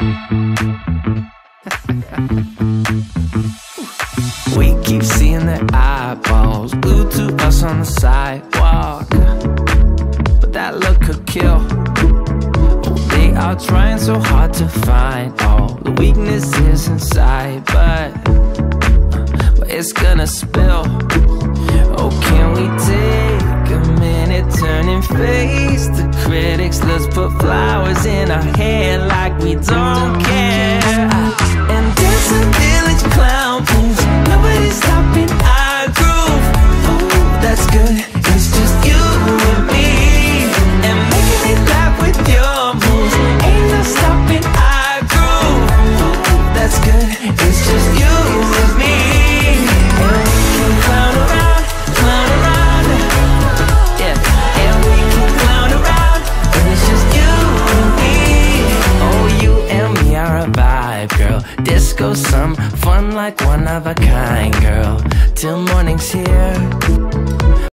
we keep seeing their eyeballs glued to us on the sidewalk. But that look could kill. They are trying so hard to find all the weaknesses inside, but, but it's gonna spill. Oh, can we take a minute, turn and face the critics? Let's put flowers in our hair like we don't girl. Disco, some fun like one of a kind, girl. Till morning's here.